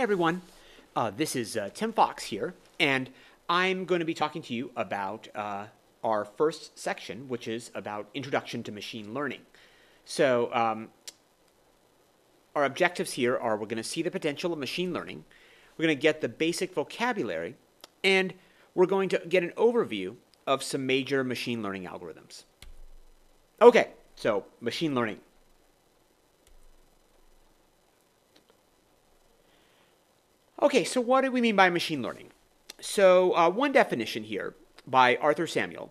Hi, everyone. Uh, this is uh, Tim Fox here, and I'm going to be talking to you about uh, our first section, which is about Introduction to Machine Learning. So, um, our objectives here are we're going to see the potential of machine learning, we're going to get the basic vocabulary, and we're going to get an overview of some major machine learning algorithms. Okay, so machine learning. Okay, so what do we mean by machine learning? So uh, one definition here by Arthur Samuel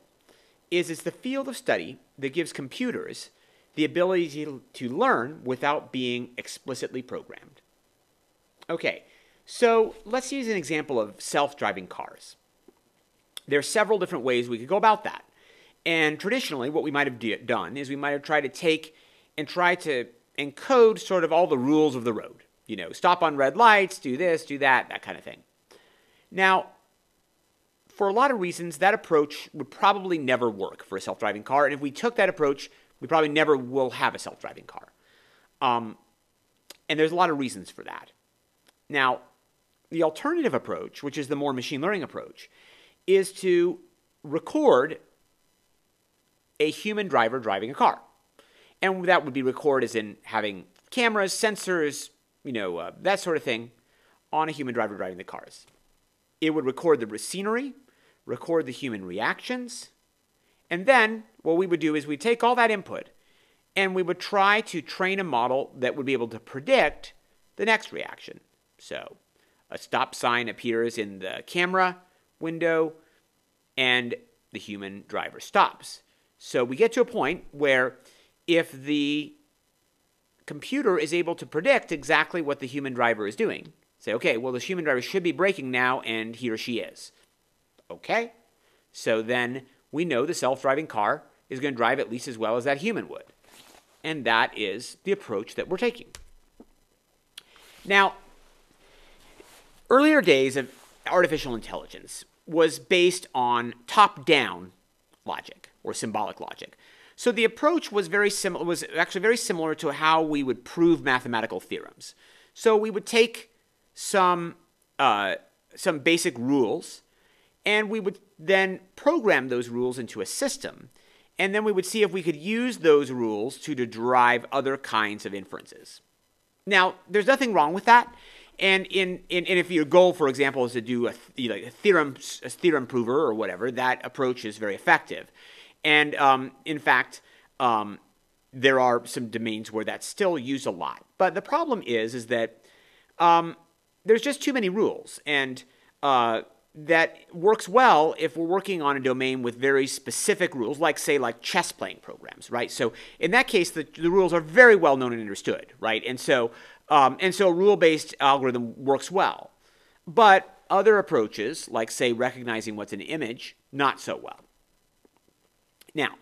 is it's the field of study that gives computers the ability to, to learn without being explicitly programmed. Okay, so let's use an example of self-driving cars. There are several different ways we could go about that. And traditionally, what we might have done is we might have tried to take and try to encode sort of all the rules of the road you know, stop on red lights, do this, do that, that kind of thing. Now, for a lot of reasons, that approach would probably never work for a self driving car. And if we took that approach, we probably never will have a self driving car. Um, and there's a lot of reasons for that. Now, the alternative approach, which is the more machine learning approach, is to record a human driver driving a car. And that would be record as in having cameras, sensors, you know, uh, that sort of thing on a human driver driving the cars. It would record the scenery, record the human reactions, and then what we would do is we'd take all that input and we would try to train a model that would be able to predict the next reaction. So a stop sign appears in the camera window and the human driver stops. So we get to a point where if the computer is able to predict exactly what the human driver is doing. Say, okay, well, the human driver should be braking now, and he or she is. Okay? So then we know the self driving car is going to drive at least as well as that human would. And that is the approach that we're taking. Now, earlier days of artificial intelligence was based on top down logic or symbolic logic. So the approach was very similar was actually very similar to how we would prove mathematical theorems. So we would take some uh, some basic rules, and we would then program those rules into a system, and then we would see if we could use those rules to derive other kinds of inferences. Now, there's nothing wrong with that. And in, in, and if your goal, for example, is to do a, you know, a theorem a theorem prover or whatever, that approach is very effective. And um, in fact, um, there are some domains where that's still used a lot. But the problem is, is that um, there's just too many rules, and uh, that works well if we're working on a domain with very specific rules, like say like chess playing programs, right? So in that case, the, the rules are very well known and understood, right? And so um, and so a rule-based algorithm works well. But other approaches, like say recognizing what's an image, not so well. Now,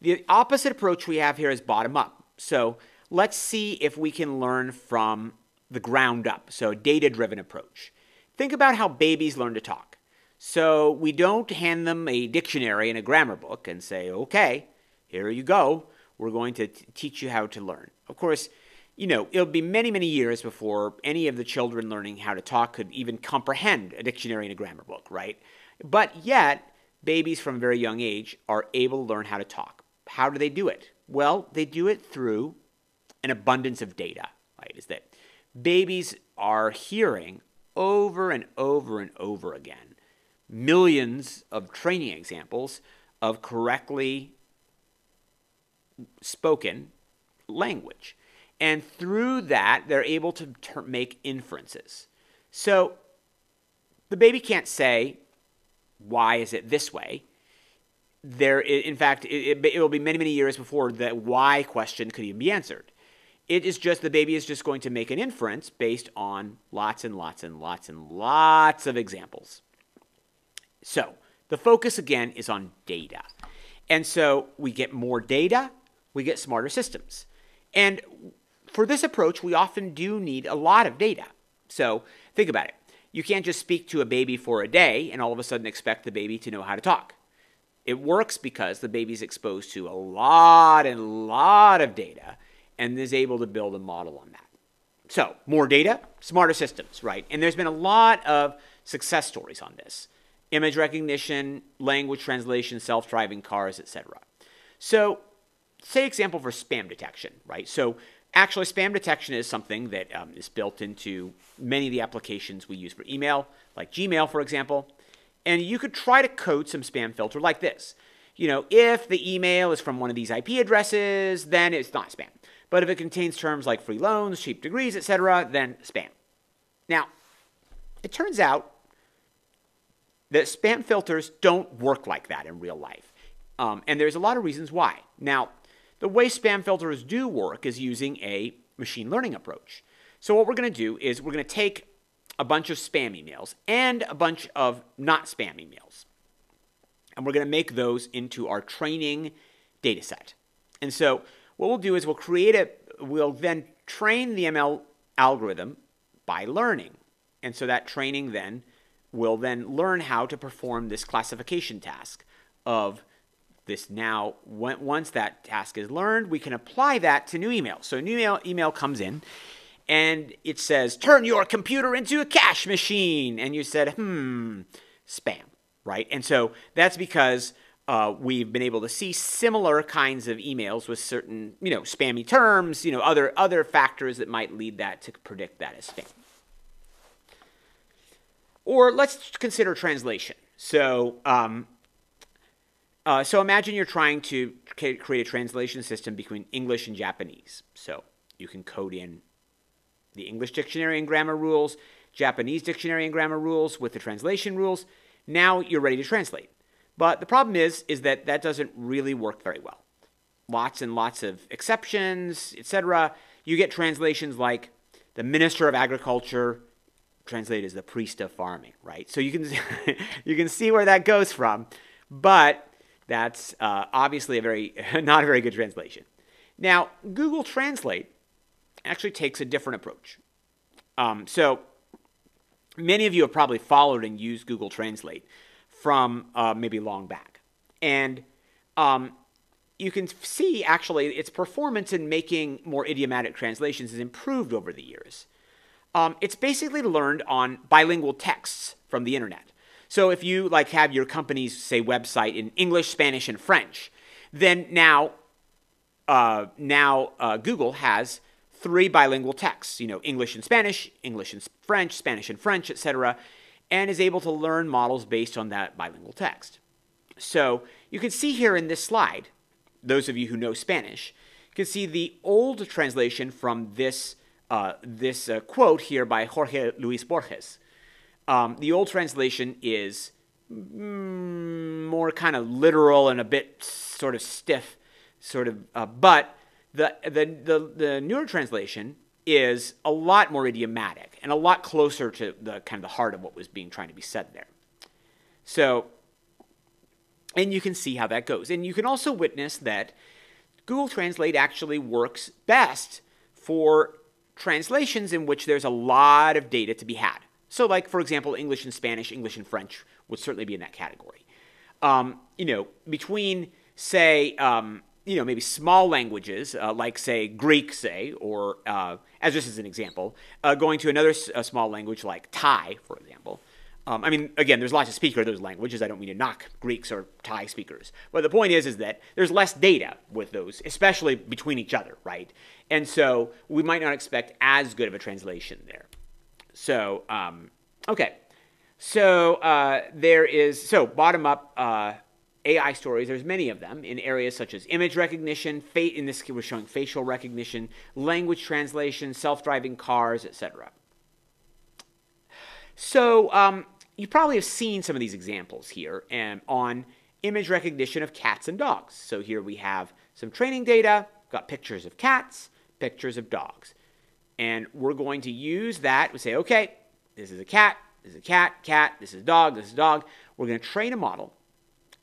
the opposite approach we have here is bottom up. So let's see if we can learn from the ground up, so data driven approach. Think about how babies learn to talk. So we don't hand them a dictionary and a grammar book and say, okay, here you go. We're going to teach you how to learn. Of course, you know, it'll be many, many years before any of the children learning how to talk could even comprehend a dictionary and a grammar book, right? But yet, babies from a very young age are able to learn how to talk. How do they do it? Well, they do it through an abundance of data, right? Is that babies are hearing over and over and over again millions of training examples of correctly spoken language. And through that, they're able to make inferences. So the baby can't say, why is it this way? There, in fact, it, it will be many, many years before the why question could even be answered. It is just the baby is just going to make an inference based on lots and lots and lots and lots of examples. So the focus again is on data. And so we get more data, we get smarter systems. And for this approach, we often do need a lot of data. So think about it. You can't just speak to a baby for a day and all of a sudden expect the baby to know how to talk. It works because the baby's exposed to a lot and lot of data and is able to build a model on that. So, more data, smarter systems, right? And there's been a lot of success stories on this image recognition, language translation, self driving cars, etc. So, say example for spam detection, right? So, actually, spam detection is something that um, is built into many of the applications we use for email, like Gmail, for example. And you could try to code some spam filter like this. You know, if the email is from one of these IP addresses, then it's not spam. But if it contains terms like free loans, cheap degrees, etc., then spam. Now, it turns out that spam filters don't work like that in real life. Um, and there's a lot of reasons why. Now, the way spam filters do work is using a machine learning approach. So what we're going to do is we're going to take a bunch of spam emails and a bunch of not spam emails. And we're going to make those into our training data set. And so what we'll do is we'll create a, we'll then train the ML algorithm by learning. And so that training then will then learn how to perform this classification task of this now once that task is learned we can apply that to new email so new email, email comes in and it says turn your computer into a cash machine and you said hmm spam right and so that's because uh, we've been able to see similar kinds of emails with certain, you know, spammy terms, you know, other other factors that might lead that to predict that as spam. Or let's consider translation. So, um, uh, so imagine you're trying to create a translation system between English and Japanese. So you can code in the English dictionary and grammar rules, Japanese dictionary and grammar rules with the translation rules. Now you're ready to translate. But the problem is, is that that doesn't really work very well. Lots and lots of exceptions, etc. You get translations like the Minister of Agriculture translated as the priest of farming, right? So you can you can see where that goes from, but that's uh, obviously a very not a very good translation. Now Google Translate actually takes a different approach. Um, so many of you have probably followed and used Google Translate from uh, maybe long back. And um, you can see actually its performance in making more idiomatic translations has improved over the years. Um, it's basically learned on bilingual texts from the internet. So if you like have your company's say website in English, Spanish, and French, then now uh, now uh, Google has three bilingual texts. You know, English and Spanish, English and French, Spanish and French, etc and is able to learn models based on that bilingual text. So you can see here in this slide, those of you who know Spanish, can see the old translation from this, uh, this uh, quote here by Jorge Luis Borges. Um, the old translation is mm, more kind of literal and a bit sort of stiff, sort of, uh, but the, the, the, the newer translation is a lot more idiomatic and a lot closer to the kind of the heart of what was being trying to be said there. So, and you can see how that goes. And you can also witness that Google Translate actually works best for translations in which there's a lot of data to be had. So, like, for example, English and Spanish, English and French would certainly be in that category. Um, you know, between, say, um, you know, maybe small languages, uh, like, say, Greek, say, or uh, as just as an example, uh, going to another small language like Thai, for example. Um, I mean, again, there's lots of speakers of those languages. I don't mean to knock Greeks or Thai speakers, but the point is, is that there's less data with those, especially between each other, right? And so we might not expect as good of a translation there. So, um, okay, so uh, there is so bottom up uh, AI stories, there's many of them in areas such as image recognition, fate. in this case we're showing facial recognition, language translation, self-driving cars, etc. So um, you probably have seen some of these examples here um, on image recognition of cats and dogs. So here we have some training data, got pictures of cats, pictures of dogs. And we're going to use that. We say, okay, this is a cat, this is a cat, cat, this is a dog, this is a dog. We're going to train a model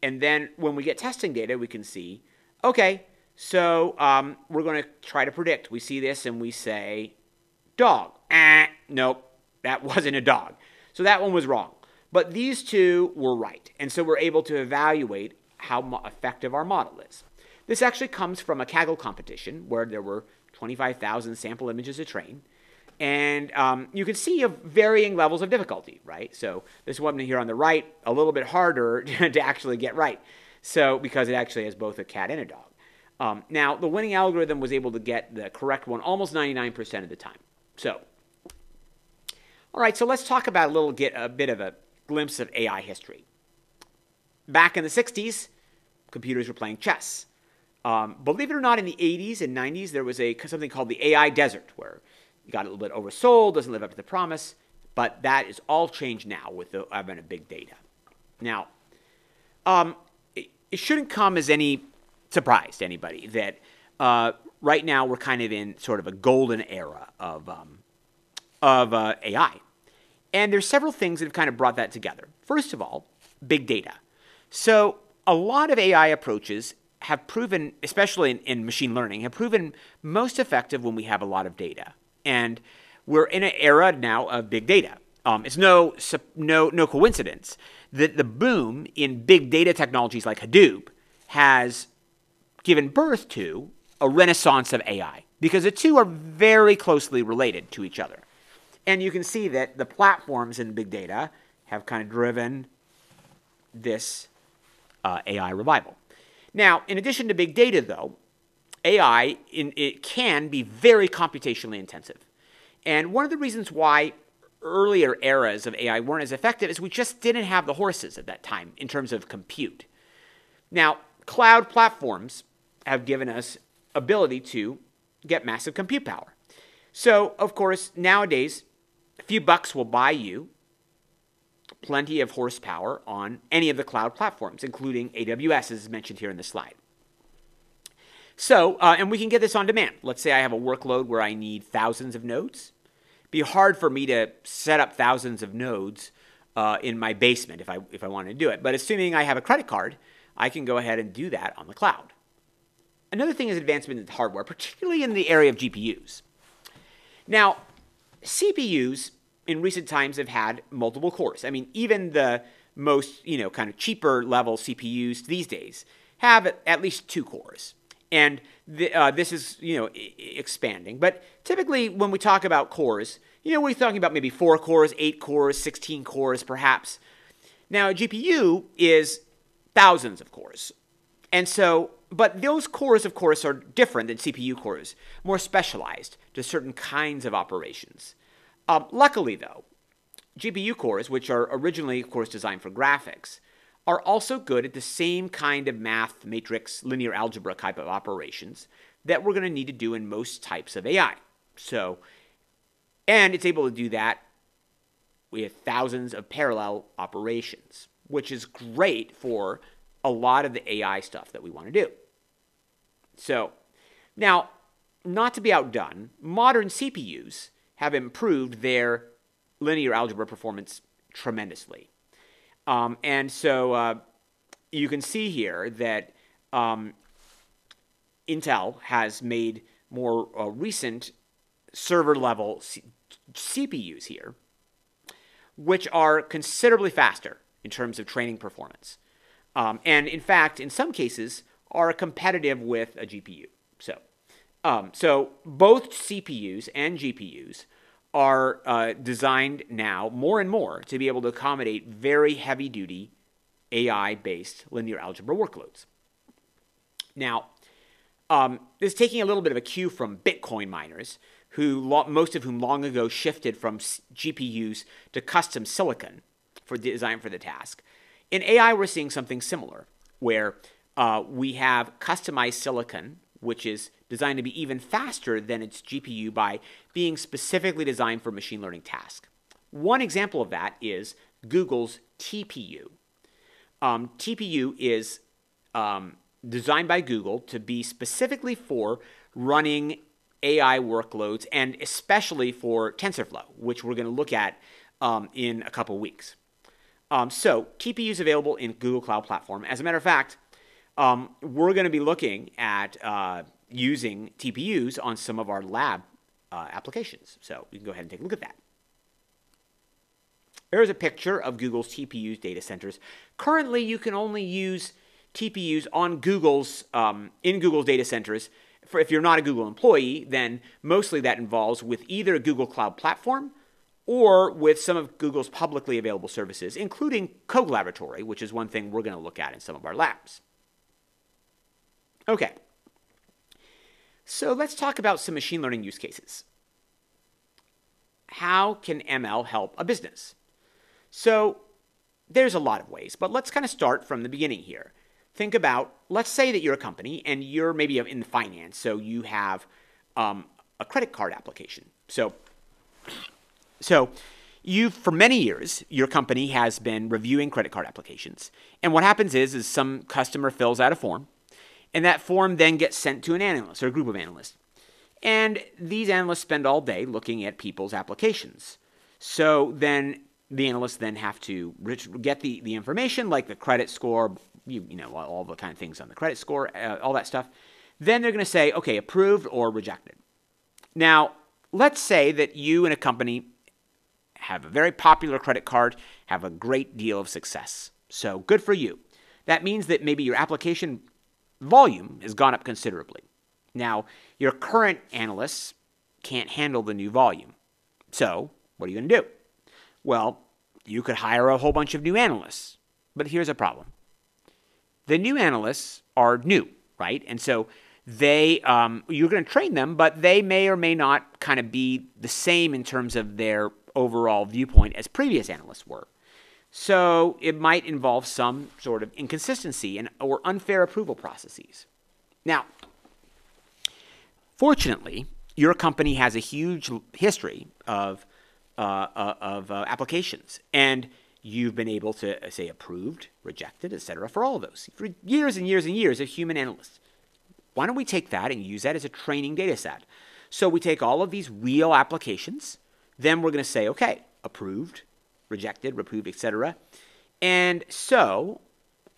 and then when we get testing data, we can see, okay, so um, we're going to try to predict. We see this and we say, dog. Eh, nope, that wasn't a dog. So that one was wrong. But these two were right. And so we're able to evaluate how effective our model is. This actually comes from a Kaggle competition where there were 25,000 sample images to train. And um, you can see varying levels of difficulty, right? So this one here on the right, a little bit harder to actually get right. So because it actually has both a cat and a dog. Um, now, the winning algorithm was able to get the correct one almost 99% of the time. So, all right, so let's talk about a little, get a bit of a glimpse of AI history. Back in the 60s, computers were playing chess. Um, believe it or not, in the 80s and 90s, there was a something called the AI desert, where you got a little bit oversold, doesn't live up to the promise. But that is all changed now with the advent of big data. Now, um, it, it, shouldn't come as any surprise to anybody that uh, right now we're kind of in sort of a golden era of um, of uh, AI, and there's several things that have kind of brought that together. First of all, big data. So a lot of AI approaches have proven, especially in, in, machine learning, have proven most effective when we have a lot of data. And we're in an era now of big data. Um, it's no, no, no coincidence that the boom in big data technologies like Hadoop has given birth to a renaissance of AI because the two are very closely related to each other. And you can see that the platforms in big data have kind of driven this uh, AI revival. Now, in addition to big data, though, AI in, it can be very computationally intensive. And one of the reasons why earlier eras of AI weren't as effective is we just didn't have the horses at that time in terms of compute. Now, cloud platforms have given us ability to get massive compute power. So, of course, nowadays, a few bucks will buy you plenty of horsepower on any of the cloud platforms, including AWS, as mentioned here in the slide. So, uh, and we can get this on demand. Let's say I have a workload where I need thousands of nodes. It'd be hard for me to set up thousands of nodes uh, in my basement if I, if I wanted to do it. But assuming I have a credit card, I can go ahead and do that on the cloud. Another thing is advancement in hardware, particularly in the area of GPUs. Now, CPUs in recent times have had multiple cores. I mean, even the most, you know, kind of cheaper level CPUs these days have at least two cores. And the, uh, this is, you know, expanding. But typically when we talk about cores, you know, we're talking about maybe four cores, eight cores, 16 cores, perhaps. Now, a GPU is thousands of cores. And so, but those cores, of course, are different than CPU cores, more specialized to certain kinds of operations. Um, luckily, though, GPU cores, which are originally, of course, designed for graphics, are also good at the same kind of math, matrix, linear algebra type of operations that we're going to need to do in most types of AI. So, and it's able to do that with thousands of parallel operations, which is great for a lot of the AI stuff that we want to do. So, now, not to be outdone, modern CPUs have improved their linear algebra performance tremendously. Um, and so uh, you can see here that um, Intel has made more uh, recent server level C CPUs here, which are considerably faster in terms of training performance. Um, and in fact, in some cases, are competitive with a GPU. So um, so both CPUs and GPUs are uh, designed now more and more to be able to accommodate very heavy duty AI based linear algebra workloads. Now, um, this is taking a little bit of a cue from Bitcoin miners, who most of whom long ago shifted from GPUs to custom silicon for design for the task. In AI, we're seeing something similar, where uh, we have customized silicon which is designed to be even faster than its GPU by being specifically designed for machine learning tasks. One example of that is Google's TPU. Um, TPU is um, designed by Google to be specifically for running AI workloads and especially for TensorFlow, which we're going to look at um, in a couple weeks. Um, so TPU is available in Google Cloud Platform. As a matter of fact, um, we're going to be looking at uh, using TPUs on some of our lab uh, applications. So we can go ahead and take a look at that. Here's a picture of Google's TPUs data centers. Currently, you can only use TPUs on Google's um, in Google's data centers for if you're not a Google employee, then mostly that involves with either a Google Cloud Platform or with some of Google's publicly available services, including Colaboratory, which is one thing we're going to look at in some of our labs. Okay. So let's talk about some machine learning use cases. How can ML help a business? So there's a lot of ways, but let's kind of start from the beginning here. Think about, let's say that you're a company and you're maybe in finance, so you have um, a credit card application. So, so you for many years your company has been reviewing credit card applications, and what happens is is some customer fills out a form, and that form then gets sent to an analyst or a group of analysts, and these analysts spend all day looking at people's applications. So then the analysts then have to get the, the information like the credit score, you, you know, all the kind of things on the credit score, uh, all that stuff. Then they're going to say, okay, approved or rejected. Now, let's say that you and a company have a very popular credit card, have a great deal of success. So good for you. That means that maybe your application volume has gone up considerably. Now, your current analysts can't handle the new volume. So, what are you going to do? Well, you could hire a whole bunch of new analysts. But here's a problem the new analysts are new, right? And so they um, you're going to train them, but they may or may not kind of be the same in terms of their overall viewpoint as previous analysts were. So it might involve some sort of inconsistency and or unfair approval processes. Now, fortunately, your company has a huge history of uh, uh, of uh, applications. And you've been able to uh, say approved, rejected, etc. for all of those for years and years and years of human analysts. Why don't we take that and use that as a training data set? So we take all of these real applications, then we're going to say, okay, approved, rejected, approved, etc. And so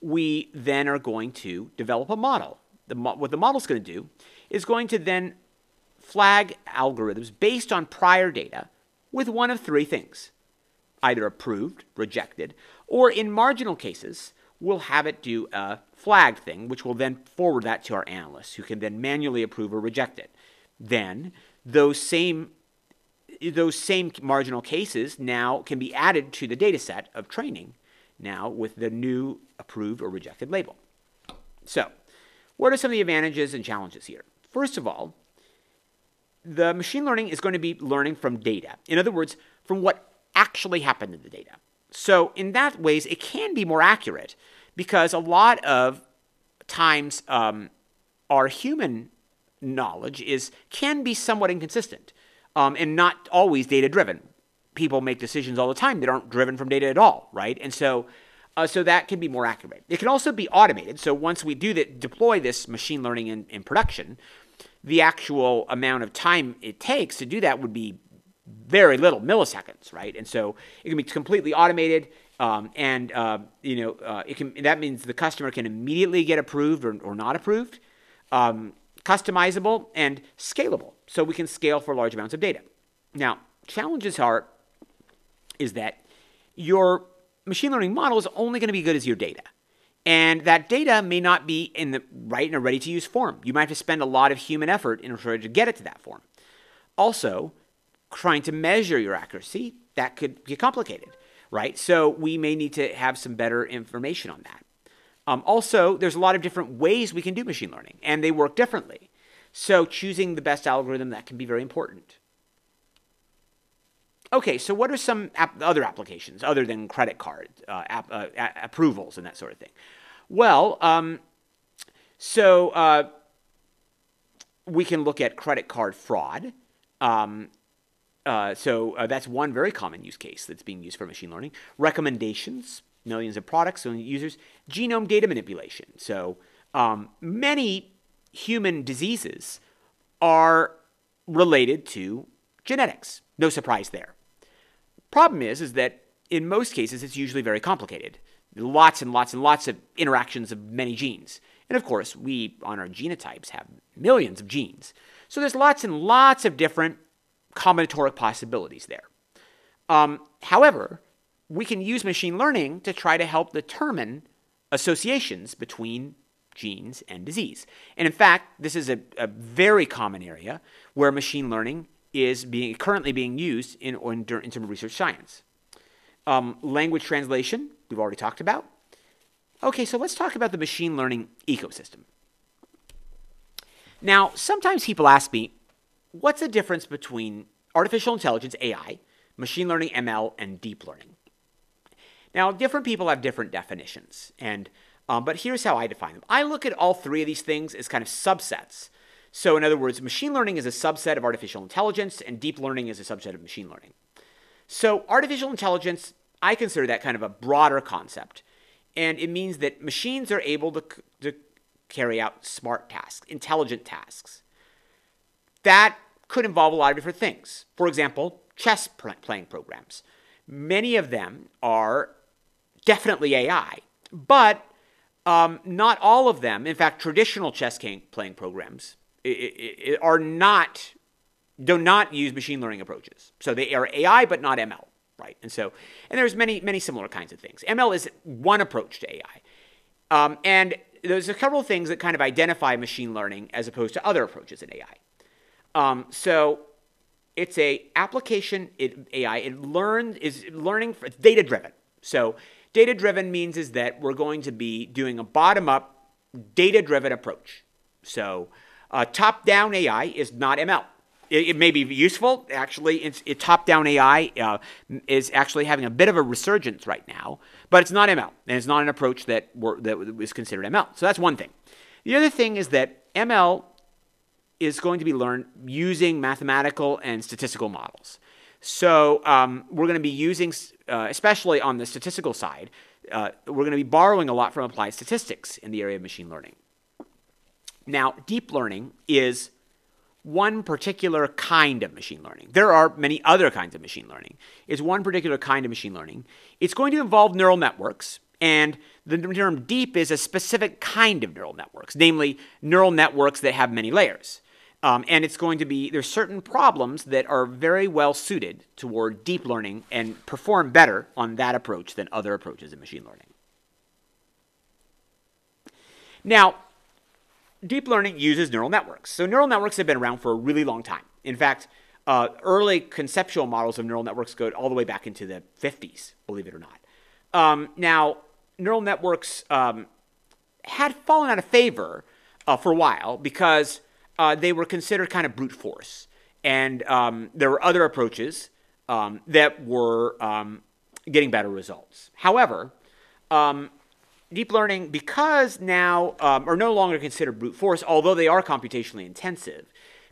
we then are going to develop a model. The mo- what the model's going to do is going to then flag algorithms based on prior data with one of three things either approved, rejected, or in marginal cases, we'll have it do a flag thing, which will then forward that to our analysts, who can then manually approve or reject it. Then those same those same marginal cases now can be added to the data set of training now with the new approved or rejected label. So, what are some of the advantages and challenges here? First of all, the machine learning is going to be learning from data. In other words, from what actually happened in the data. So in that ways, it can be more accurate because a lot of times um, our human knowledge is can be somewhat inconsistent um, and not always data driven. People make decisions all the time that aren't driven from data at all, right? And so, uh, so that can be more accurate. It can also be automated. So once we do that, deploy this machine learning in, in production, the actual amount of time it takes to do that would be very little milliseconds, right? And so it can be completely automated, um, and uh, you know uh, it can. That means the customer can immediately get approved or, or not approved, um, customizable and scalable. So we can scale for large amounts of data. Now, challenges are is that your machine learning model is only going to be good as your data. And that data may not be in the right and a ready to use form. You might have to spend a lot of human effort in order to get it to that form. Also, trying to measure your accuracy, that could be complicated, right? So we may need to have some better information on that. Um, also, there's a lot of different ways we can do machine learning, and they work differently. So choosing the best algorithm, that can be very important. Okay, so what are some ap- other applications other than credit card uh, ap- uh, approvals and that sort of thing? Well, um, so uh, we can look at credit card fraud. Um, uh, so uh, that's one very common use case that's being used for machine learning. Recommendations, millions of products and users. Genome data manipulation. So um, many human diseases are related to genetics. No surprise there. Problem is, is that in most cases, it's usually very complicated. Lots and lots and lots of interactions of many genes. And of course, we on our genotypes have millions of genes. So there's lots and lots of different combinatoric possibilities there. Um, however, we can use machine learning to try to help determine associations between genes, and disease. And in fact, this is a, a very common area where machine learning is being currently being used in, in, in terms of research science. Um, language translation, we've already talked about. Okay, so let's talk about the machine learning ecosystem. Now, sometimes people ask me, what's the difference between artificial intelligence, AI, machine learning, ML, and deep learning? Now, different people have different definitions, and um, but here's how I define them. I look at all three of these things as kind of subsets. So, in other words, machine learning is a subset of artificial intelligence, and deep learning is a subset of machine learning. So, artificial intelligence, I consider that kind of a broader concept, and it means that machines are able to, to carry out smart tasks, intelligent tasks. That could involve a lot of different things. For example, chess playing programs. Many of them are definitely AI, but um, not all of them, in fact, traditional chess playing programs are not do not use machine learning approaches. So they are AI, but not ML, right? And so, and there's many many similar kinds of things. ML is one approach to AI, um, and there's a couple of things that kind of identify machine learning as opposed to other approaches in AI. Um, so it's a application it, AI. It learns is learning it's data driven. So data driven means is that we're going to be doing a bottom up data driven approach. So uh, top down AI is not ML. It, it, may be useful. Actually, it's, it top down AI uh, is actually having a bit of a resurgence right now, but it's not ML, and it's not an approach that, that is considered ML. So that's one thing. The other thing is that ML is going to be learned using mathematical and statistical models. So um, we're going to be using, uh, especially on the statistical side, uh, we're going to be borrowing a lot from applied statistics in the area of machine learning. Now, deep learning is one particular kind of machine learning. There are many other kinds of machine learning. It's one particular kind of machine learning. It's going to involve neural networks, and the term deep is a specific kind of neural networks, namely neural networks that have many layers. Um, and it's going to be, there's certain problems that are very well suited toward deep learning and perform better on that approach than other approaches in machine learning. Now, deep learning uses neural networks. So neural networks have been around for a really long time. In fact, uh, early conceptual models of neural networks go all the way back into the 50s, believe it or not. Um, now, neural networks um, had fallen out of favor uh, for a while because uh, they were considered kind of brute force. And um, there were other approaches um, that were um, getting better results. However, um, deep learning, because now um, are no longer considered brute force, although they are computationally intensive,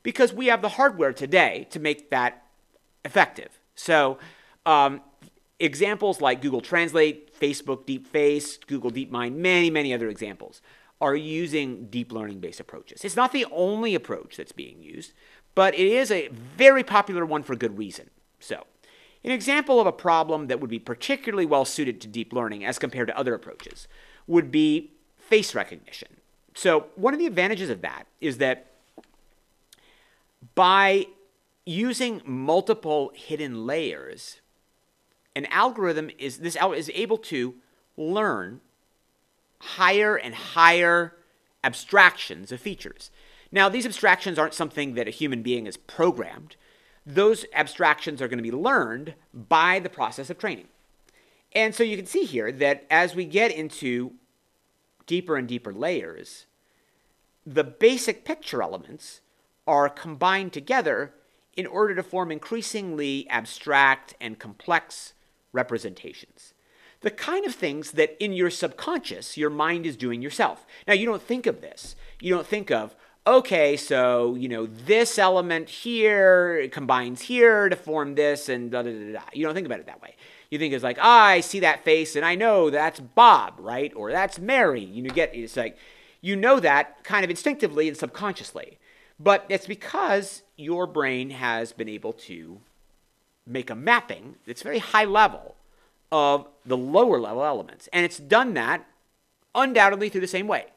because we have the hardware today to make that effective. So, examples like Google Translate, Facebook DeepFace, Google DeepMind, many, many other examples are using deep learning based approaches. It's not the only approach that's being used, but it is a very popular one for good reason. So, an example of a problem that would be particularly well suited to deep learning as compared to other approaches would be face recognition. So, one of the advantages of that is that by using multiple hidden layers, an algorithm is this is able to learn higher and higher abstractions of features. Now, these abstractions aren't something that a human being is programmed. Those abstractions are going to be learned by the process of training. And so you can see here that as we get into deeper and deeper layers, the basic picture elements are combined together in order to form increasingly abstract and complex representations the kind of things that in your subconscious your mind is doing yourself. Now, you don't think of this. You don't think of, okay, so, you know, this element here combines here to form this and da da da da. You don't think about it that way. You think it's like, ah, I see that face and I know that's Bob, right? Or that's Mary. You get it's like you know that kind of instinctively and subconsciously. But it's because your brain has been able to make a mapping that's very high level of the lower level elements. And it's done that undoubtedly through the same way,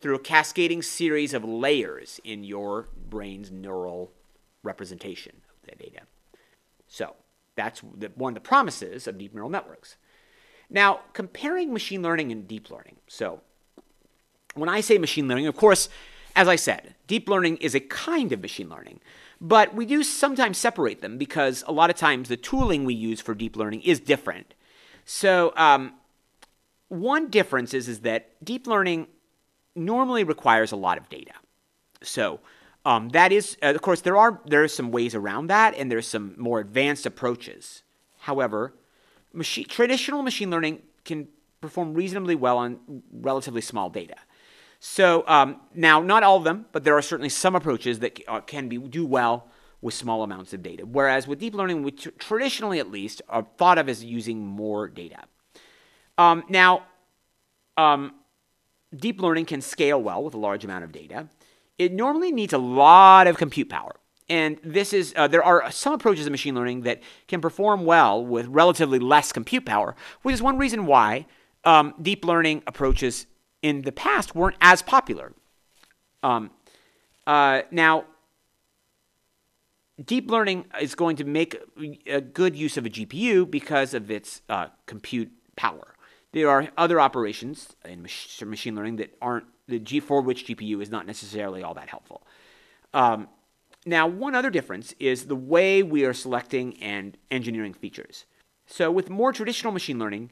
through a cascading series of layers in your brain's neural representation of the data. So that's one of the promises of deep neural networks. Now, comparing machine learning and deep learning. So When I say machine learning, of course, as I said, deep learning is a kind of machine learning, but we do sometimes separate them because a lot of times the tooling we use for deep learning is different. So, um, one difference is, is that deep learning normally requires a lot of data. So, um, that is, uh, of course, there are there are some ways around that, and there's some more advanced approaches. However, machine, traditional machine learning can perform reasonably well on relatively small data. So um, now, not all of them, but there are certainly some approaches that uh, can be do well with small amounts of data. Whereas with deep learning, we t- traditionally at least are thought of as using more data. Um, now, um, deep learning can scale well with a large amount of data. It normally needs a lot of compute power. And this is, uh, there are some approaches of machine learning that can perform well with relatively less compute power, which is one reason why um, deep learning approaches in the past weren't as popular. Um, uh, now, deep learning is going to make a good use of a GPU because of its uh, compute power. There are other operations in machine learning that aren't the G for which GPU is not necessarily all that helpful. Um, now, one other difference is the way we are selecting and engineering features. So, with more traditional machine learning,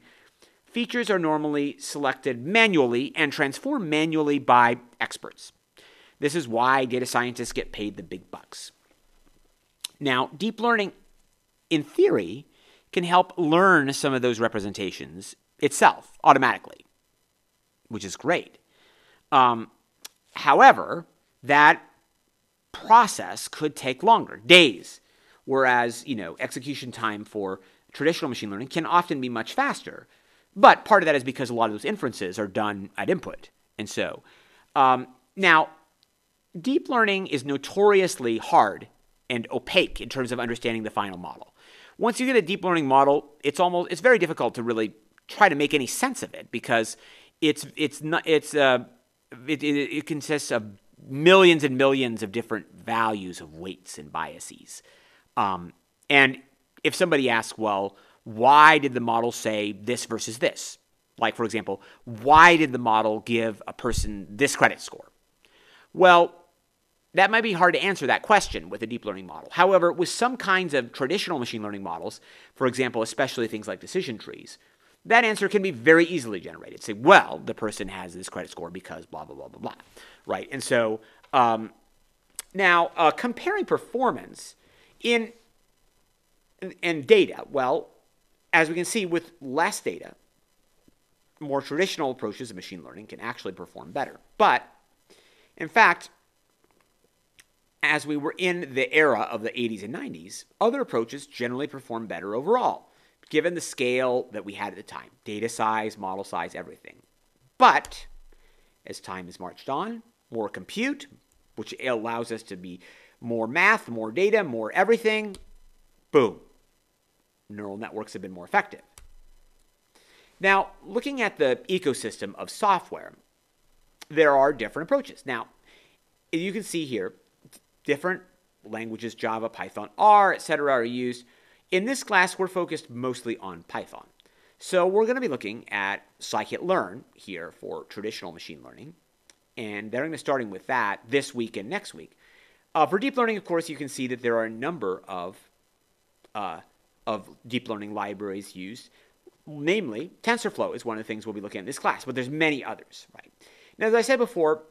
features are normally selected manually and transformed manually by experts. This is why data scientists get paid the big bucks. Now, deep learning, in theory, can help learn some of those representations itself automatically, which is great. Um, however, that process could take longer, days, whereas you know execution time for traditional machine learning can often be much faster. But part of that is because a lot of those inferences are done at input, and so um, now deep learning is notoriously hard and opaque in terms of understanding the final model. Once you get a deep learning model, it's almost it's very difficult to really try to make any sense of it because it's it's not it's uh, it, it, it consists of millions and millions of different values of weights and biases. Um, and if somebody asks, well, why did the model say this versus this? Like, for example, why did the model give a person this credit score? Well, that might be hard to answer that question with a deep learning model. However, with some kinds of traditional machine learning models, for example, especially things like decision trees, that answer can be very easily generated. Say, well, the person has this credit score because blah, blah, blah, blah, blah. Right? And so um, now uh, comparing performance in and data, well, as we can see with less data, more traditional approaches of machine learning can actually perform better. But in fact, as we were in the era of the 80s and 90s, other approaches generally performed better overall given the scale that we had at the time data size, model size, everything. But as time has marched on, more compute, which allows us to be more math, more data, more everything, boom, neural networks have been more effective. Now, looking at the ecosystem of software, there are different approaches. Now, you can see here, different languages, Java, Python, R, etc., are used in this class, we're focused mostly on Python. So we're going to be looking at scikit-learn here for traditional machine learning. And they're going to be starting with that this week and next week. Uh, for deep learning, of course, you can see that there are a number of, uh, of deep learning libraries used. Namely, TensorFlow is one of the things we'll be looking at in this class, but there's many others, right? Now, as I said before,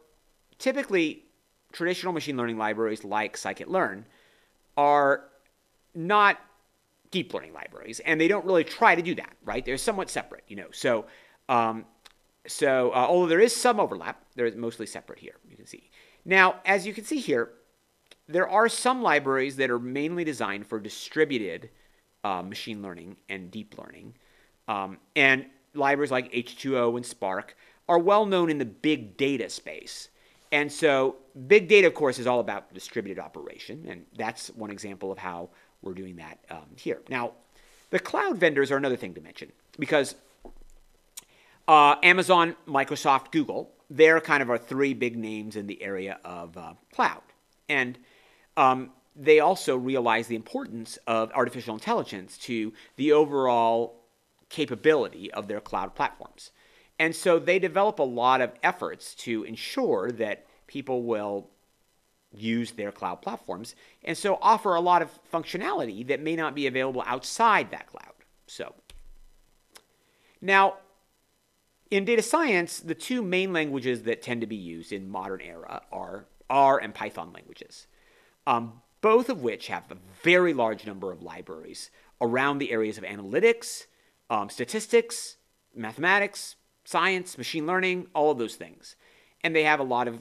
typically traditional machine learning libraries like scikit-learn are not deep learning libraries, and they don't really try to do that, right? They're somewhat separate, you know. So, um, so uh, although there is some overlap, they're mostly separate here. You can see. Now, as you can see here, there are some libraries that are mainly designed for distributed uh, machine learning and deep learning, um, and libraries like H2O and Spark are well known in the big data space. And so, big data, of course, is all about distributed operation, and that's one example of how we're doing that um, here. Now, the cloud vendors are another thing to mention because uh, Amazon, Microsoft, Google, they're kind of our three big names in the area of uh, cloud. And um, they also realize the importance of artificial intelligence to the overall capability of their cloud platforms. And so they develop a lot of efforts to ensure that people will use their cloud platforms and so offer a lot of functionality that may not be available outside that cloud. So now in data science, the two main languages that tend to be used in modern era are R and Python languages, um, both of which have a very large number of libraries around the areas of analytics, um, statistics, mathematics, science, machine learning, all of those things. And they have a lot of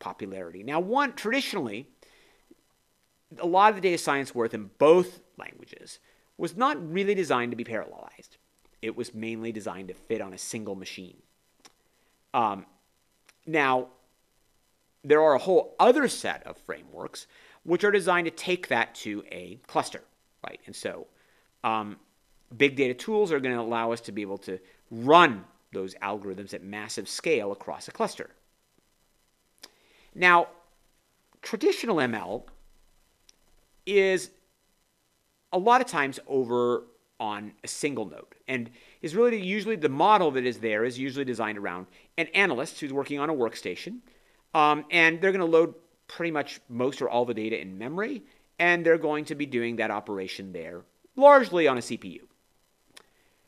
popularity. Now, one traditionally, a lot of the data science work in both languages was not really designed to be parallelized. It was mainly designed to fit on a single machine. Um, now, there are a whole other set of frameworks which are designed to take that to a cluster, right? And so, um, big data tools are going to allow us to be able to run those algorithms at massive scale across a cluster. Now, traditional ML is a lot of times over on a single node and is really usually the model that is there is usually designed around an analyst who's working on a workstation um, and they're going to load pretty much most or all the data in memory and they're going to be doing that operation there largely on a cpu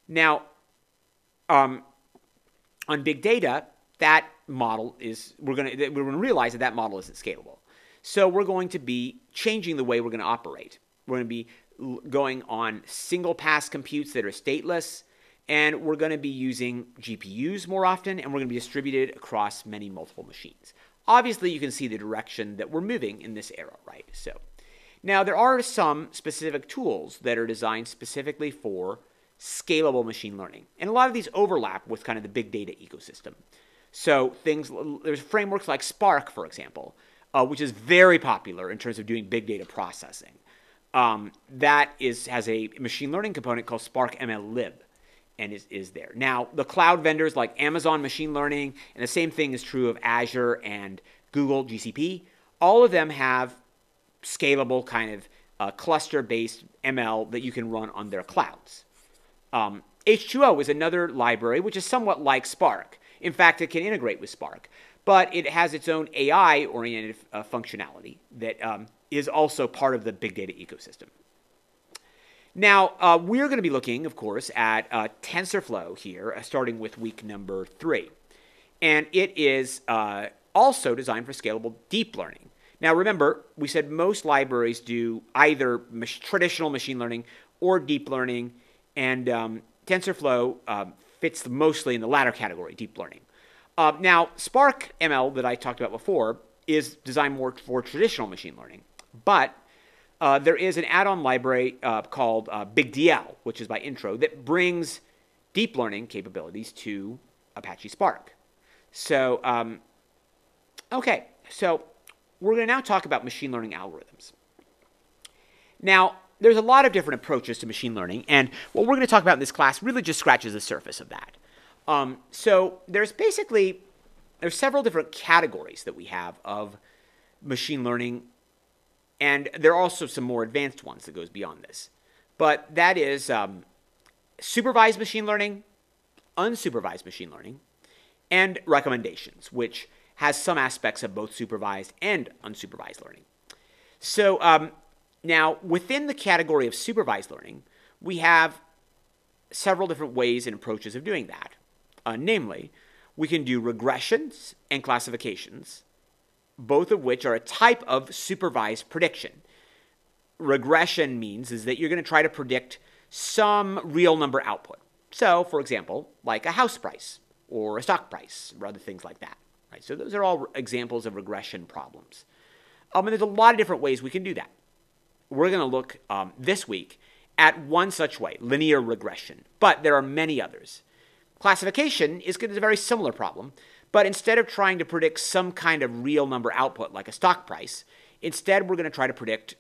now um, on big data that model is we're going to we're going to realize that that model isn't scalable so we're going to be changing the way we're going to operate we're going to be going on single pass computes that are stateless, and we're going to be using GPUs more often, and we're going to be distributed across many multiple machines. Obviously, you can see the direction that we're moving in this era, right? So, now there are some specific tools that are designed specifically for scalable machine learning, and a lot of these overlap with kind of the big data ecosystem. So, things there's frameworks like Spark, for example, uh, which is very popular in terms of doing big data processing um, that is has a machine learning component called Spark ML Lib and is, is there. Now, the cloud vendors like Amazon Machine Learning, and the same thing is true of Azure and Google GCP, all of them have scalable kind of uh, cluster based ML that you can run on their clouds. Um, H2O is another library which is somewhat like Spark. In fact, it can integrate with Spark, but it has its own AI oriented uh, functionality that um, is also part of the big data ecosystem. Now, uh, we're going to be looking, of course, at uh, TensorFlow here, uh, starting with week number three. And it is uh, also designed for scalable deep learning. Now, remember, we said most libraries do either mach- traditional machine learning or deep learning, and um, TensorFlow um, fits mostly in the latter category, deep learning. Uh, now, Spark ML that I talked about before is designed more for traditional machine learning. But uh, there is an add-on library uh, called uh, BigDL, which is by Intel, that brings deep learning capabilities to Apache Spark. So, um, okay, so we're going to now talk about machine learning algorithms. Now, there's a lot of different approaches to machine learning, and what we're going to talk about in this class really just scratches the surface of that. Um, so there's basically there's several different categories that we have of machine learning and there are also some more advanced ones that goes beyond this. But that is um, supervised machine learning, unsupervised machine learning, and recommendations, which has some aspects of both supervised and unsupervised learning. So um, now, within the category of supervised learning, we have several different ways and approaches of doing that. Uh, namely, we can do regressions and classifications, both of which are a type of supervised prediction. Regression means is that you're going to try to predict some real number output. So, for example, like a house price or a stock price or other things like that. Right? So those are all examples of regression problems. Um, and there's a lot of different ways we can do that. We're going to look um, this week at one such way, linear regression, but there are many others. Classification is a very similar problem, but instead of trying to predict some kind of real number output like a stock price, instead we're going to try to predict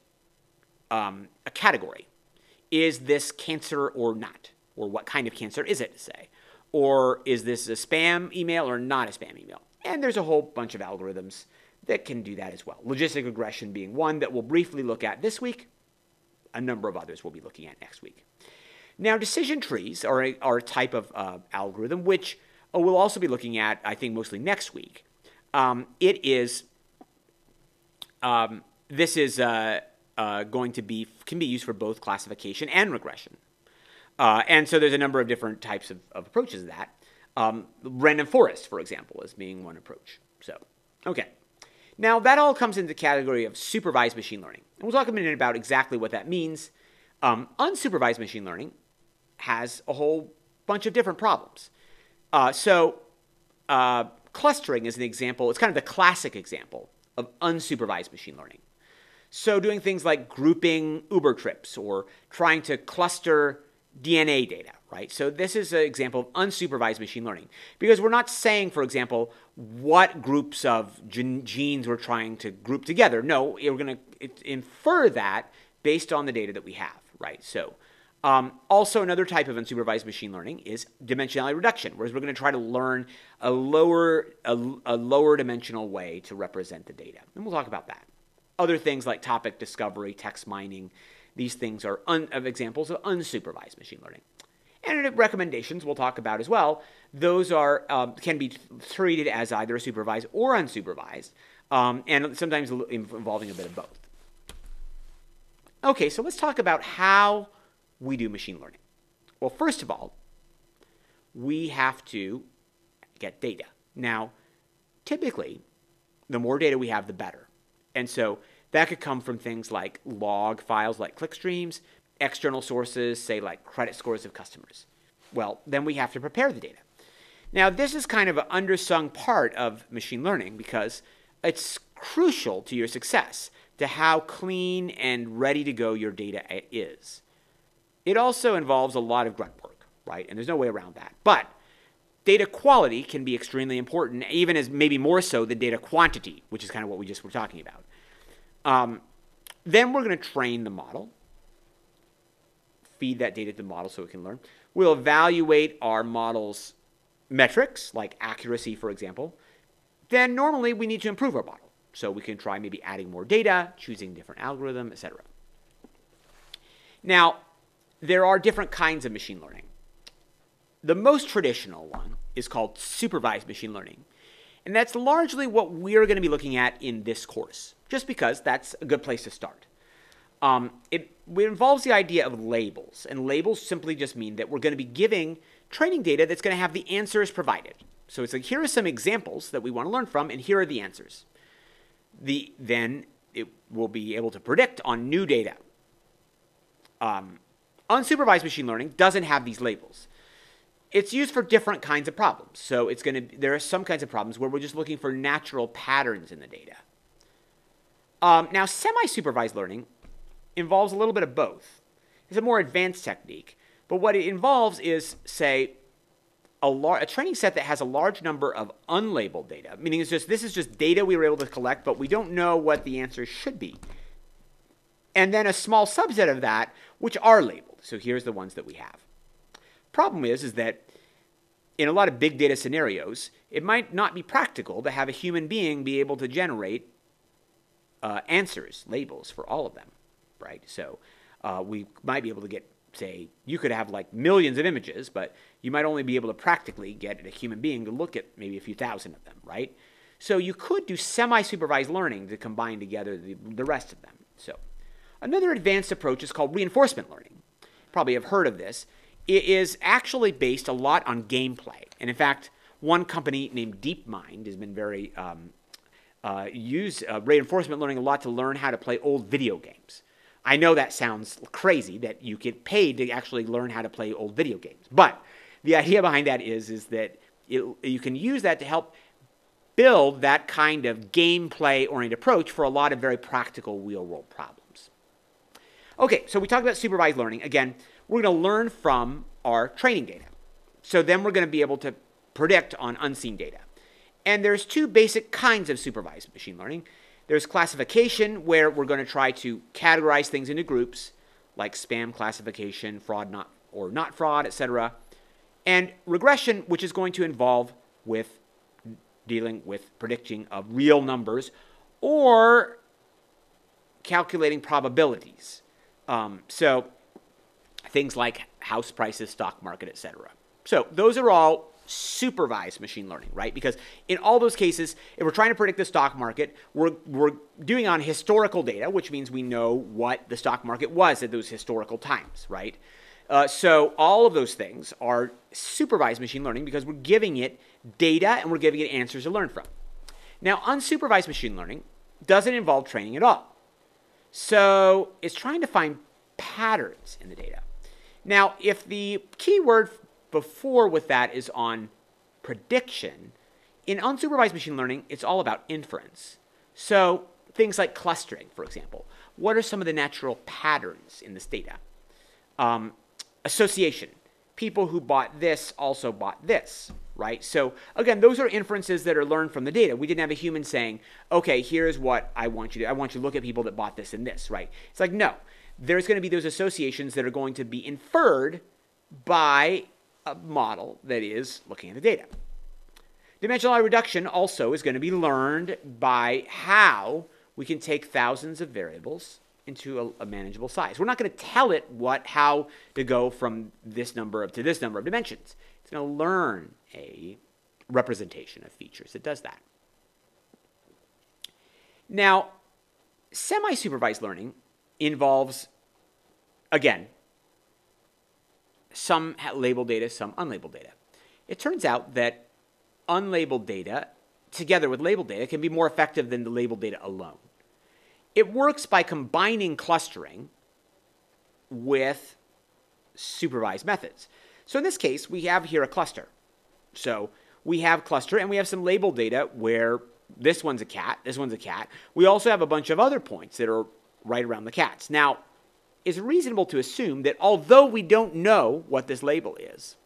um, a category. Is this cancer or not? Or what kind of cancer is it, say? Or is this a spam email or not a spam email? And there's a whole bunch of algorithms that can do that as well. Logistic regression being one that we'll briefly look at this week. A number of others we'll be looking at next week. Now, decision trees are a, are a type of uh, algorithm which oh, we'll also be looking at, I think mostly next week, um, it is, um, this is uh, uh, going to be, can be used for both classification and regression. Uh, and so there's a number of different types of, of approaches to that. Um, random forest, for example, as being one approach. So, okay. Now, that all comes into the category of supervised machine learning. And we'll talk a minute about exactly what that means. Um, unsupervised machine learning has a whole bunch of different problems. Uh, so, uh, clustering is an example, it's kind of the classic example of unsupervised machine learning. So, doing things like grouping Uber trips or trying to cluster DNA data, right? So, this is an example of unsupervised machine learning because we're not saying, for example, what groups of gen- genes we're trying to group together. No, we're going to infer that based on the data that we have, right? So, um, also, another type of unsupervised machine learning is dimensionality reduction, whereas we're going to try to learn a lower, a, a, lower dimensional way to represent the data. And we'll talk about that. Other things like topic discovery, text mining, these things are un, of examples of unsupervised machine learning. And recommendations we'll talk about as well. Those are um, can be treated as either supervised or unsupervised, um, and sometimes involving a bit of both. Okay, so let's talk about how we do machine learning? Well, first of all, we have to get data. Now, typically, the more data we have, the better. And so that could come from things like log files like clickstreams, external sources, say like credit scores of customers. Well, then we have to prepare the data. Now, this is kind of an undersung part of machine learning because it's crucial to your success to how clean and ready to go your data is. It also involves a lot of grunt work, right? And there's no way around that. But data quality can be extremely important, even as maybe more so than data quantity, which is kind of what we just were talking about. Um, then we're going to train the model, feed that data to the model so it can learn. We'll evaluate our model's metrics, like accuracy, for example. Then normally we need to improve our model. So we can try maybe adding more data, choosing different algorithm, etc. Now, there are different kinds of machine learning. The most traditional one is called supervised machine learning. And that's largely what we're going to be looking at in this course, just because that's a good place to start. Um, it, it involves the idea of labels, and labels simply just mean that we're going to be giving training data that's going to have the answers provided. So it's like here are some examples that we want to learn from, and here are the answers. The then it will be able to predict on new data. Um, Unsupervised machine learning doesn't have these labels. It's used for different kinds of problems. So it's going to there are some kinds of problems where we're just looking for natural patterns in the data. Um, now, semi-supervised learning involves a little bit of both. It's a more advanced technique, but what it involves is, say, a, lar- a training set that has a large number of unlabeled data, meaning it's just this is just data we were able to collect, but we don't know what the answers should be. And then a small subset of that, which are labeled. So here's the ones that we have. Problem is, is that in a lot of big data scenarios, it might not be practical to have a human being be able to generate uh, answers, labels for all of them, right? So uh, we might be able to get, say, you could have like millions of images, but you might only be able to practically get a human being to look at maybe a few thousand of them, right? So you could do semi-supervised learning to combine together the, the rest of them. So another advanced approach is called reinforcement learning probably have heard of this, it is actually based a lot on gameplay. And in fact, one company named DeepMind has been very um, uh, use uh, reinforcement learning a lot to learn how to play old video games. I know that sounds crazy that you get paid to actually learn how to play old video games, but the idea behind that is is that it, you can use that to help build that kind of gameplay oriented approach for a lot of very practical real world problems. Okay, so we talked about supervised learning. Again, we're going to learn from our training data. So then we're going to be able to predict on unseen data. And there's two basic kinds of supervised machine learning. There's classification, where we're going to try to categorize things into groups, like spam classification, fraud not or not fraud, etc. And regression, which is going to involve with dealing with predicting of real numbers or calculating probabilities. Um, so things like house prices, stock market, etc. So those are all supervised machine learning, right? Because in all those cases, if we're trying to predict the stock market, we're, we're doing on historical data, which means we know what the stock market was at those historical times, right? Uh, so all of those things are supervised machine learning because we're giving it data and we're giving it answers to learn from. Now, unsupervised machine learning doesn't involve training at all. So it's trying to find patterns in the data. Now, if the keyword before with that is on prediction, in unsupervised machine learning, it's all about inference. So things like clustering, for example. What are some of the natural patterns in this data? Um, association. People who bought this also bought this, right? So again, those are inferences that are learned from the data. We didn't have a human saying, okay, here's what I want you to, I want you to look at people that bought this and this, right? It's like, no, there's going to be those associations that are going to be inferred by a model that is looking at the data. Dimensional reduction also is going to be learned by how we can take thousands of variables into a, a, manageable size. We're not going to tell it what how to go from this number up to this number of dimensions. It's going to learn a representation of features that does that. Now, semi-supervised learning involves again some labeled data, some unlabeled data. It turns out that unlabeled data together with labeled data can be more effective than the labeled data alone. It works by combining clustering with supervised methods. So in this case, we have here a cluster. So we have cluster and we have some labeled data where this one's a cat, this one's a cat. We also have a bunch of other points that are right around the cats. Now, it's reasonable to assume that although we don't know what this label is,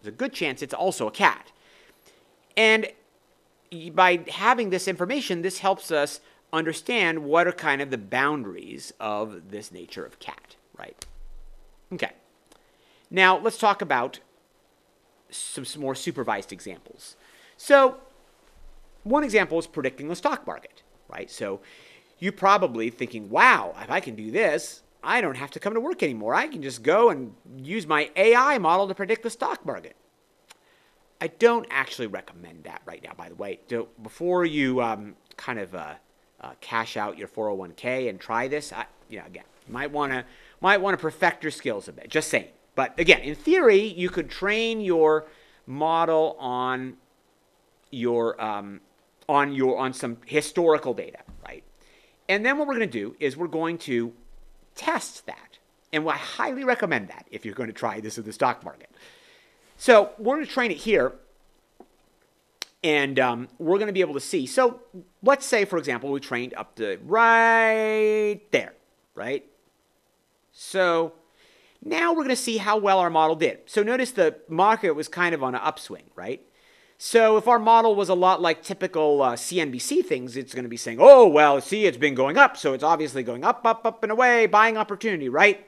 there's a good chance it's also a cat. And by having this information, this helps us understand what are kind of the boundaries of this nature of cat, right? Okay. Now, let's talk about some, some more supervised examples. So, one example is predicting the stock market, right? So, you're probably thinking, wow, if I can do this, I don't have to come to work anymore. I can just go and use my AI model to predict the stock market. I don't actually recommend that right now, by the way. So before you um, kind of uh, uh, cash out your 401k and try this, I, you know, again, you might want to might want to perfect your skills a bit. Just saying. But again, in theory, you could train your model on your um, on your on some historical data, right? And then what we're going to do is we're going to test that, and I highly recommend that if you're going to try this in the stock market. So we're going to train it here and um, we're going to be able to see. So let's say, for example, we trained up to right there, right? So now we're going to see how well our model did. So notice the market was kind of on an upswing, right? So if our model was a lot like typical uh, CNBC things, it's going to be saying, oh, well, see, it's been going up, so it's obviously going up, up, up, and away, buying opportunity, right?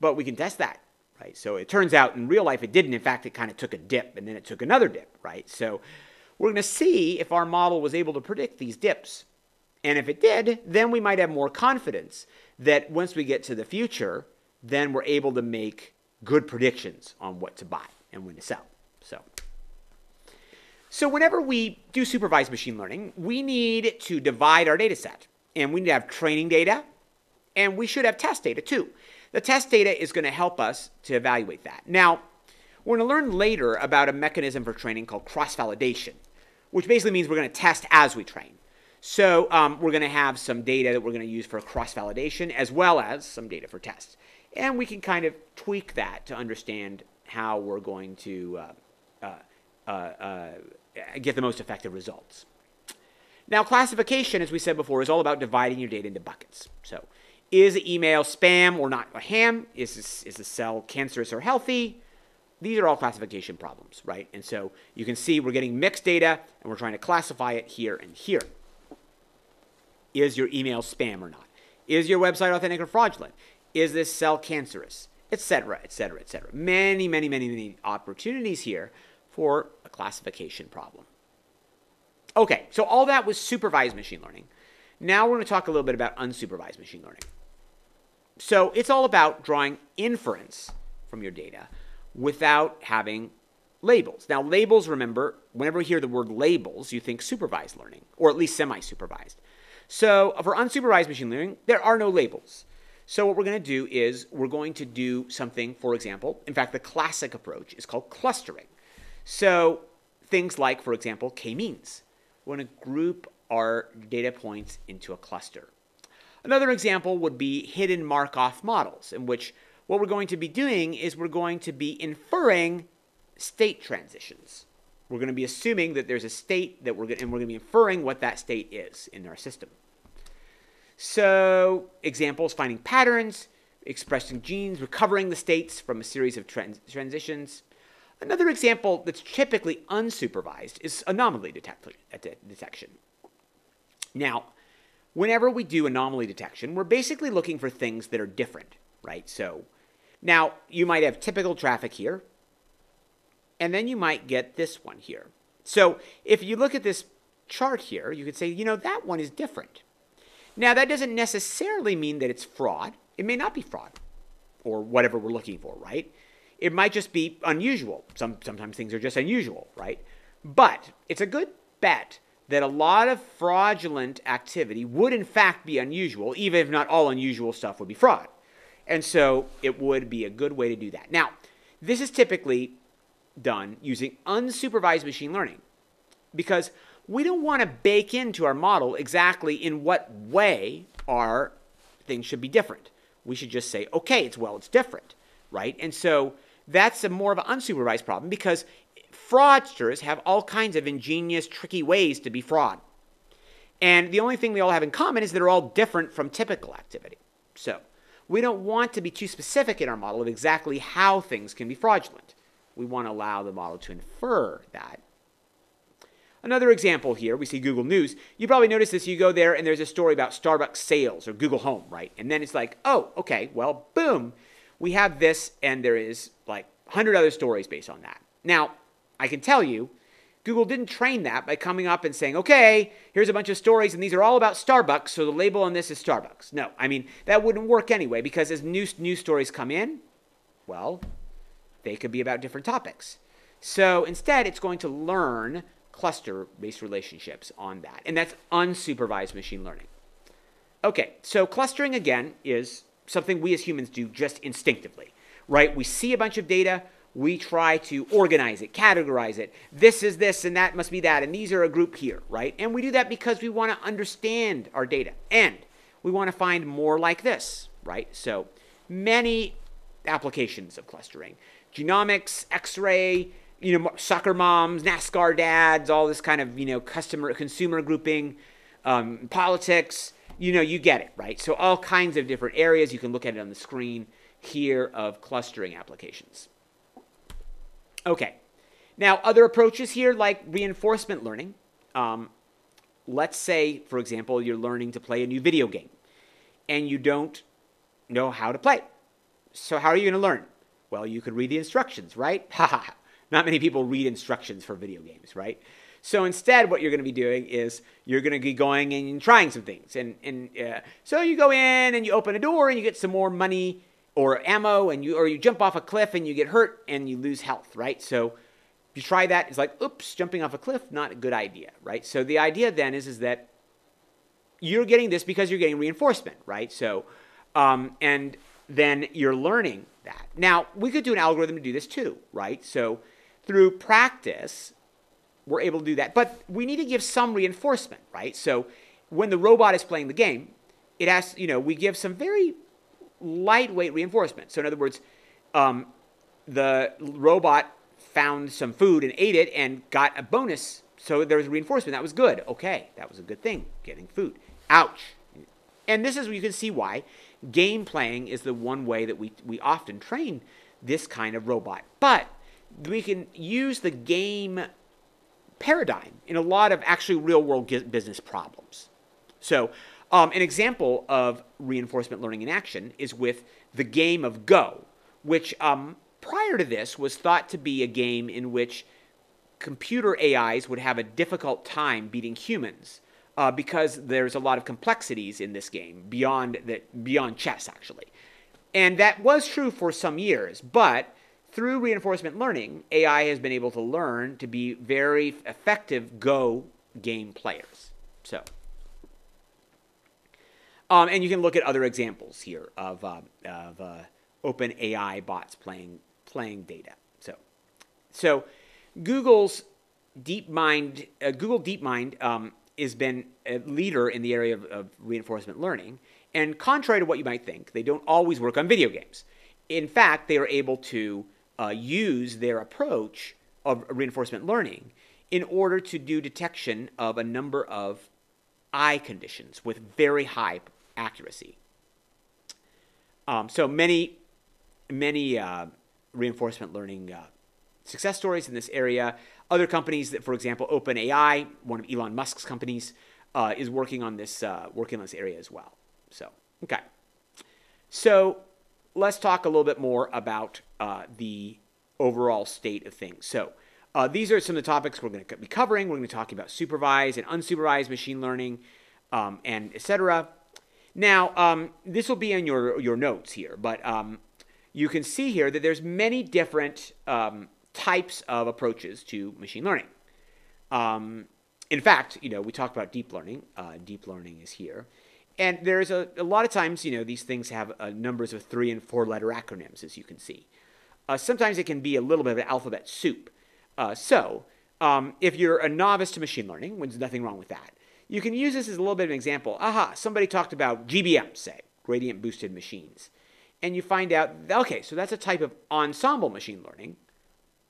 But we can test that, right? So it turns out in real life it didn't. In fact, it kind of took a dip, and then it took another dip, right? So we're going to see if our model was able to predict these dips. And if it did, then we might have more confidence that once we get to the future, then we're able to make good predictions on what to buy and when to sell. So, whenever we do supervised machine learning, we need to divide our data set. And we need to have training data, and we should have test data too. The test data is going to help us to evaluate that. Now, we're going to learn later about a mechanism for training called cross-validation which basically means we're going to test as we train. So um, we're going to have some data that we're going to use for cross-validation as well as some data for tests. And we can kind of tweak that to understand how we're going to uh Uh, uh, get the most effective results. Now, classification, as we said before, is all about dividing your data into buckets. So, is email spam or not a ham? Is, this, is the cell cancerous or healthy? These are all classification problems, right? And so you can see we're getting mixed data and we're trying to classify it here and here. Is your email spam or not? Is your website authentic or fraudulent? Is this cell cancerous? et cetera, Etc., etc., etc. Many, many, many, many opportunities here for a classification problem. Okay, so all that was supervised machine learning. Now we're going to talk a little bit about unsupervised machine learning. So it's all about drawing inference from your data without having labels. Now, labels, remember, whenever you hear the word labels, you think supervised learning, or at least semi supervised. So, for unsupervised machine learning, there are no labels. So, what we're going to do is we're going to do something, for example, in fact, the classic approach is called clustering. So, things like, for example, k means. We're going to group our data points into a cluster. Another example would be hidden Markov models, in which what we're going to be doing is we're going to be inferring state transitions. We're going to be assuming that there's a state that we're going, and we're going to be inferring what that state is in our system. So, examples finding patterns, expressing genes, recovering the states from a series of trans transitions. Another example that's typically unsupervised is anomaly detect uh, detection. Now, whenever we do anomaly detection, we're basically looking for things that are different, right? So, now you might have typical traffic here, and then you might get this one here. So, if you look at this chart here, you could say, you know, that one is different. Now, that doesn't necessarily mean that it's fraud. It may not be fraud or whatever we're looking for, right? It might just be unusual. Some, sometimes things are just unusual, right? But it's a good bet that a lot of fraudulent activity would in fact be unusual, even if not all unusual stuff would be fraud. And so it would be a good way to do that. Now, this is typically done using unsupervised machine learning because we don't want to bake into our model exactly in what way our things should be different. We should just say, okay, it's well, it's different, right? And so that's a more of an unsupervised problem because fraudsters have all kinds of ingenious, tricky ways to be fraud. And the only thing they all have in common is that they're all different from typical activity. So we don't want to be too specific in our model of exactly how things can be fraudulent. We want to allow the model to infer that. Another example here, we see Google News. You probably noticed this. You go there and there's a story about Starbucks sales or Google Home, right? And then it's like, oh, okay, well, boom, we have this, and there is 100 other stories based on that. Now, I can tell you, Google didn't train that by coming up and saying, okay, here's a bunch of stories and these are all about Starbucks, so the label on this is Starbucks. No, I mean, that wouldn't work anyway because as new news stories come in, well, they could be about different topics. So instead, it's going to learn cluster based relationships on that. And that's unsupervised machine learning. Okay, so clustering again is something we as humans do just instinctively, right? We see a bunch of data, we try to organize it, categorize it. This is this and that must be that, and these are a group here, right? And we do that because we want to understand our data and we want to find more like this, right? So many applications of clustering genomics, x ray, you know, soccer moms, NASCAR dads, all this kind of, you know, customer, consumer grouping, um, politics, you know, you get it, right? So all kinds of different areas. You can look at it on the screen here of clustering applications. Okay. Now, other approaches here like reinforcement learning. Um, let's say, for example, you're learning to play a new video game and you don't know how to play. So, how are you going to learn? Well, you could read the instructions, right? Not many people read instructions for video games, right? So instead, what you're going to be doing is you're going to be going and trying some things. And, and uh, so you go in and you open a door and you get some more money or ammo and you or you jump off a cliff and you get hurt and you lose health, right? So you try that, it's like, oops, jumping off a cliff, not a good idea, right? So the idea then is, is that you're getting this because you're getting reinforcement, right? So, um, and then you're learning that. Now, we could do an algorithm to do this too, right? So through practice, we're able to do that. But we need to give some reinforcement, right? So when the robot is playing the game, it has, you know, we give some very lightweight reinforcement. So in other words, um, the robot found some food and ate it and got a bonus. So there was reinforcement. That was good. Okay, that was a good thing, getting food. Ouch. And this is, you can see why. Game playing is the one way that we, we often train this kind of robot. But we can use the game paradigm in a lot of actually real world business problems. So um, an example of reinforcement learning in action is with the game of Go, which um, prior to this was thought to be a game in which computer AIs would have a difficult time beating humans uh, because there's a lot of complexities in this game beyond that beyond chess actually, and that was true for some years. But through reinforcement learning, AI has been able to learn to be very effective Go game players. So, um, and you can look at other examples here of, uh, of uh, OpenAI bots playing playing Dota. So, so Google's DeepMind, uh, Google DeepMind um, has been a leader in the area of, of reinforcement learning. And contrary to what you might think, they don't always work on video games. In fact, they are able to uh, use their approach of reinforcement learning in order to do detection of a number of eye conditions with very high accuracy. Um, so many, many uh, reinforcement learning uh, success stories in this area. Other companies that, for example, OpenAI, one of Elon Musk's companies, uh, is working on this uh, working on this area as well. So okay, so let's talk a little bit more about uh, the overall state of things. So. Uh, these are some of the topics we're going to be covering. We're going to talking about supervised and unsupervised machine learning, um, and etc. Now, um, this will be in your your notes here, but um, you can see here that there's many different um, types of approaches to machine learning. Um, in fact, you know, we talked about deep learning. Uh, deep learning is here. And there's a, a, lot of times, you know, these things have uh, numbers of three and four letter acronyms, as you can see. Uh, sometimes it can be a little bit of an alphabet soup. Uh, so, um, if you're a novice to machine learning, there's nothing wrong with that, you can use this as a little bit of an example. Aha, somebody talked about GBM, say, gradient boosted machines and you find out, okay, so that's a type of ensemble machine learning,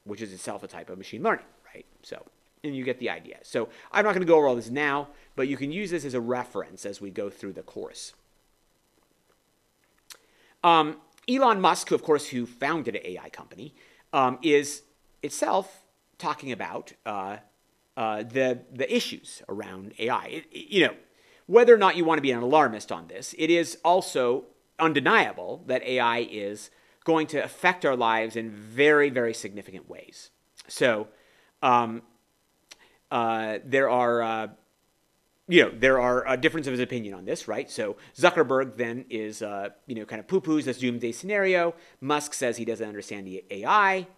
which is itself a type of machine learning, right? So, and you get the idea. So I'm not going to go over all this now, but you can use this as a reference as we go through the course. Um, Elon Musk, who of course who founded an AI company, um, is itself talking about uh, uh, the the issues around AI. It, you know, whether or not you want to be an alarmist on this, it is also undeniable that AI is going to affect our lives in very, very significant ways. So, um, uh, there are, uh, you know, there are a difference of opinion on this, right? So Zuckerberg then is, uh, you know, kind of poo-poos this doomsday scenario. Musk says he doesn't understand the AI.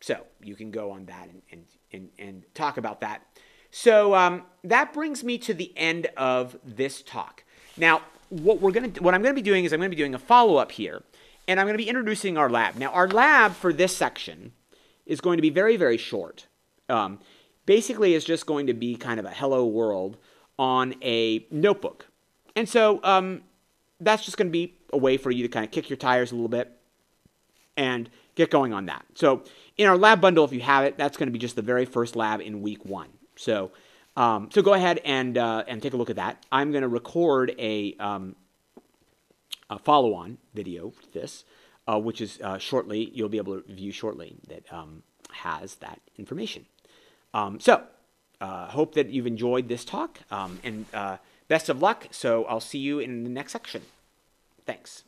So you can go on that and, and, and, and talk about that. So um, that brings me to the end of this talk. Now, what we're to what I'm going to be doing is I'm going to be doing a follow up here, and I'm going to be introducing our lab. Now, our lab for this section is going to be very very short. Um, basically, it's just going to be kind of a hello world on a notebook, and so um, that's just going to be a way for you to kind of kick your tires a little bit and get going on that. So in our lab bundle, if you have it, that's going to be just the very first lab in week one. So um, so go ahead and, uh, and take a look at that. I'm going to record a, um, a follow-on video for this, uh, which is uh, shortly, you'll be able to view shortly, that um, has that information. Um, so uh, hope that you've enjoyed this talk, um, and uh, best of luck. So I'll see you in the next section. Thanks.